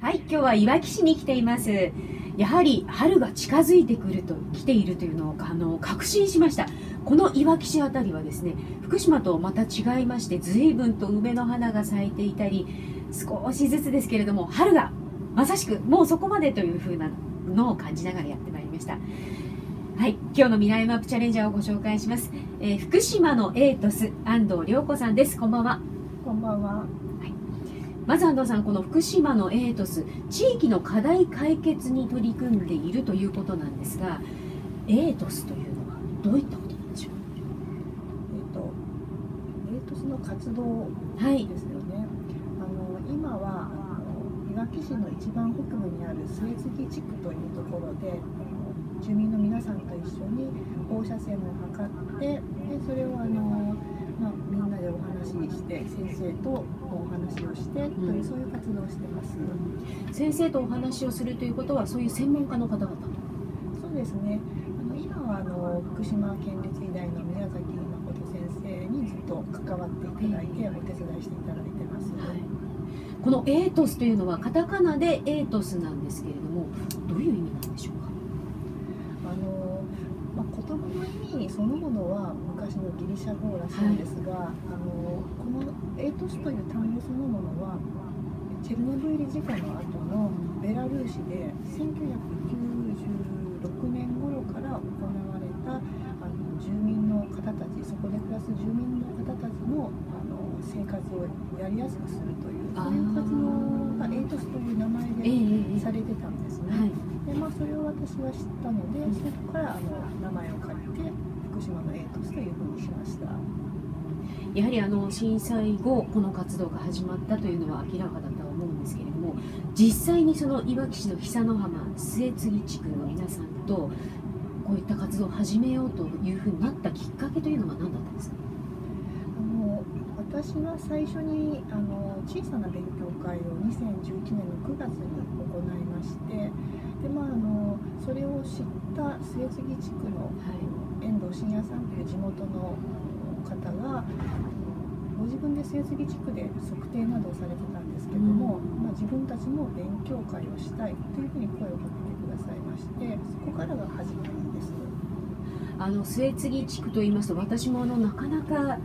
はい、今日はいわき市に来ています。やはり春が近づいてくると来ているというのをあの確信しました。このいわき市あたりはですね、福島とまた違いまして、随分と梅の花が咲いていたり、少しずつですけれども、春がまさしくもうそこまでという風なのを感じながらやってまいりました。はい、今日の未来マップチャレンジャーをご紹介します。えー福島のエイトス安藤涼子さんです。こんばんは。こんばんは。まず安藤さん、この福島のエイトス、地域の課題解決に取り組んでいるということなんですが、エイトスというのはどういったことなんでしょえっ、と、エイトスの活動うはい、ですよね。あの今はあのいわき市の一番北部にある末継地区というところで、住民の皆さんと一緒に放射線を測って、でそれをあのまあみんなでお話しして、先生とお話をしてという、うんそういう活動をしてます。先生とお話をするということは、そういう専門家の方々と？そうですね。あの今はあの福島県立医大の宮崎誠先生にずっと関わっていただいて、お手伝いしていただいてます。このエイトスというのは、カタカナでエイトスなんですけれども、どういう意味なんでしょうか？あのまあ、言葉の意味そのものは昔のギリシャ語らしいんですが、あのこのエイトスという単語そのものはチェルノブイリ事故の後のベラルーシで1996年頃から行われたあの住民の方たちそこで暮らす住民の方たちのあの生活をやりやすくするというそういう活動がエイトスという名前ええでされてたんですね。はい、でまあ、それを私は知ったので、そこからあの名前を借りて福島のエイトスというふうにしました。やはりあの震災後、この活動が始まったというのは明らかだとは思うんですけれども、実際にそのいわき市の久野浜末継地区の皆さんと、こういった活動を始めようというふうになったきっかけというのは何だったんですか？あの私は最初にあの小さな勉強会を2011年の9月に行いまして、でまあ、あのそれを知った末継地区の遠藤信也さんという地元の方がご自分で末継地区で測定などをされてたんですけども、まあ、自分たちも勉強会をしたいというふうに声をかけてくださいましてそこからが始まりです。あの末継地区といいますと、私もあのなかなか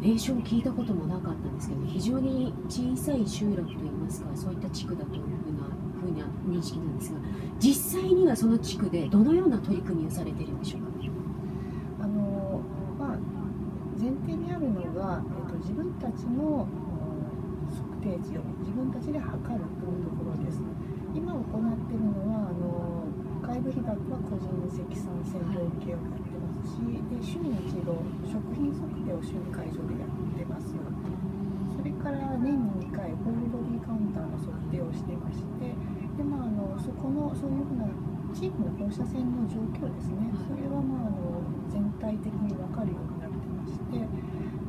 名称を聞いたこともなかったんですけど、非常に小さい集落といいますか、そういった地区だというふうなふうな認識なんですが、実際にはその地区でどのような取り組みをされているんでしょうか？あのまあ、前提にあるのが、えっと自分たちの測定値を自分たちで測るというところです。今行っているのはあの外部被曝は個人積算線量計をやってますしで週に一度食品測定を週に会場でやってますそれから年に2回ホールボディカウンターの測定をしてましてで、まあ、あのそこのそういうふうな地域の放射線の状況ですね。それは、まあ、あの全体的に分かるようになってまして。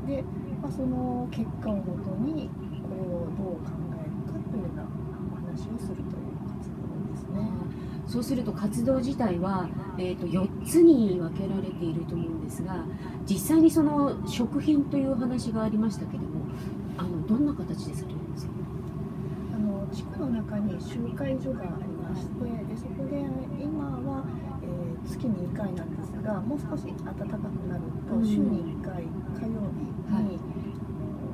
で、まあ、その結果をもとにこれをどう考えるかというようなお話をするという活動ですね。そうすると活動自体は、えー、と4つに分けられていると思うんですが実際にその食品というお話がありましたけれどもあのどんな形でされるの地区の中に集会所がありましてでそこで今は、えー月に1回なんですがもう少し暖かくなるとうん。週に1回火曜日に、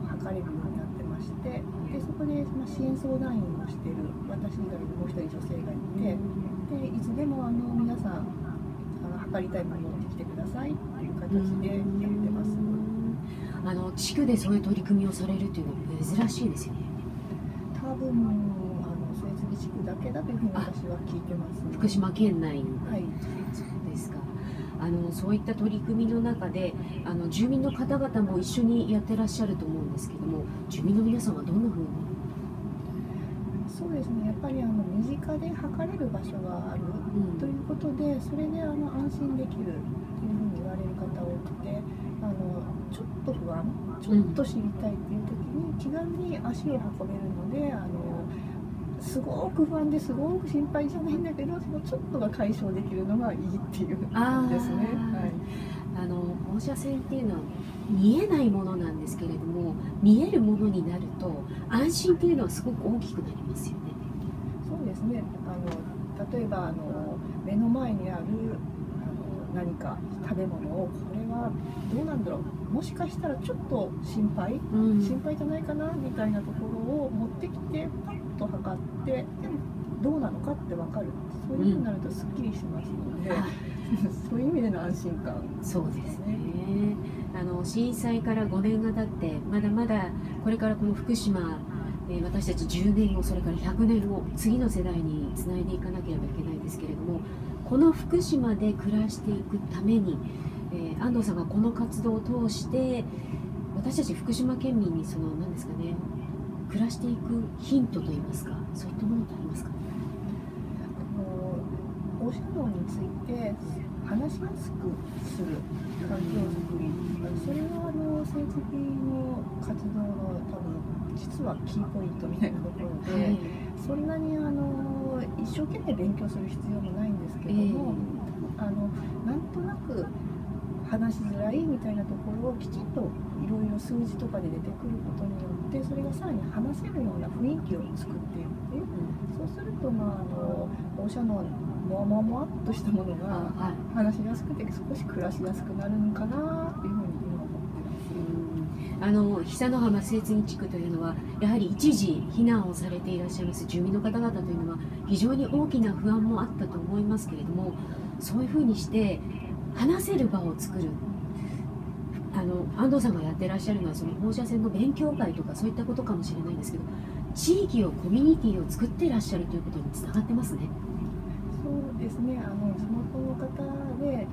測れるようになってましてでそこで、まあ、支援相談員をしている私以外にもう一人女性がいてでいつでもあの皆さんあの測りたいものを持ってきてくださいっていう形でやってます。あの地区でそういう取り組みをされるというのは珍しいですよね多分あの末継地区だけだというふうに私は聞いてます。福島県内にはい。ですか。あのそういった取り組みの中であの住民の方々も一緒にやってらっしゃると思うんですけども住民の皆さんはどんなふうに？そうですね。やっぱりあの身近で測れる場所があるうんということでそれであの安心できるというふうに言われる方多くてあのちょっと不安ちょっと知りたいっていう時に気軽に足を運べるのであのすごく不安ですごく心配じゃないんだけどそのちょっとが解消できるのがいいっていうあーですね。はいあの放射線っていうのは見えないものなんですけれども見えるものになると安心っていうのはすごく大きくなりますよね。ですねあの例えばあの目の前にある何か食べ物をこれはどうなんだろう。もしかしたらちょっと心配、うん。心配じゃないかなみたいなところを持ってきてパッと測ってでどうなのかって分かる。そういうふうになるとすっきりしますので、はい そういう意味での安心感。そうですね。あの震災から5年が経ってまだまだこれからこの福島、えー私たち10年後それから100年後次の世代につないでいかなければいけないんですけれどもこの福島で暮らしていくために、えー安藤さんがこの活動を通して私たち福島県民にその何ですかね暮らしていくヒントといいますかそういったものってありますか？あの放射能について話しやすくする環境づくりそれはあの政治の活動の多分実はキーポイントみたいなところで、そんなにあの一生懸命勉強する必要もないんですけども、あのなんとなく話しづらいみたいなところをきちんといろいろ数字とかで出てくることによってそれがさらに話せるような雰囲気を作っていってそうすると、まあ、あの放射能もわもわっとしたものがはい話しやすくて少し暮らしやすくなるのかなっていうふうに今思ってます。あの久の浜清津地区というのはやはり一時避難をされていらっしゃいます住民の方々というのは非常に大きな不安もあったと思いますけれどもそういうふうにして話せる場を作るあの安藤さんがやってらっしゃるのはその放射線の勉強会とかそういったことかもしれないんですけど地域をコミュニティを作ってらっしゃるということにつながってますね。ですねあの地元の方で、え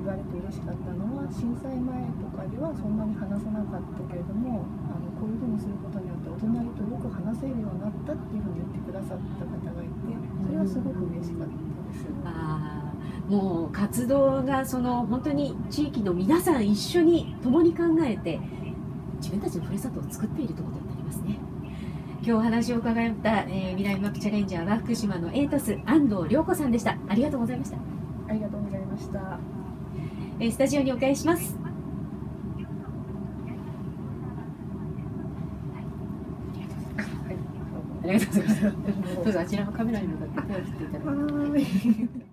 言われて嬉しかったのは震災前とかではそんなに話さなかったけれどもあのこういうふうにすることによってお隣とよく話せるようになったっていうふうに言ってくださった方がいてそれはすごく嬉しかったです。あもう活動がその本当に地域の皆さん一緒に共に考えて自分たちのふるさとを作っているということになりますね今日お話を伺った、えー未来マップチャレンジャーは福島のエイトス安藤涼子さんでした。ありがとうございました、ありがとうございました。はえースタジオにお返しします。い、ありがとうございます。どうぞあちらのカメラに向かって手を振っていただいて。はーい。